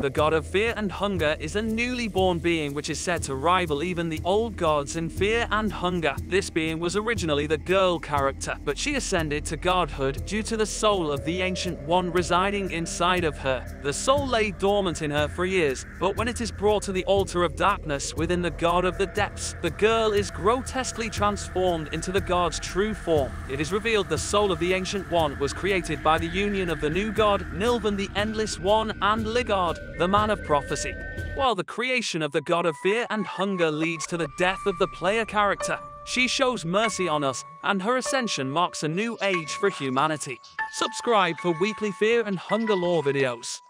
The god of fear and hunger is a newly born being which is said to rival even the old gods in fear and hunger. This being was originally the girl character, but she ascended to godhood due to the soul of the Ancient One residing inside of her. The soul lay dormant in her for years, but when it is brought to the altar of darkness within the god of the depths, the girl is grotesquely transformed into the god's true form. It is revealed the soul of the Ancient One was created by the union of the new god, Nilvan the Endless One, and Le'garde, the man of prophecy. While the creation of the god of fear and hunger leads to the death of the player character, she shows mercy on us, and her ascension marks a new age for humanity. Subscribe for weekly fear and hunger lore videos.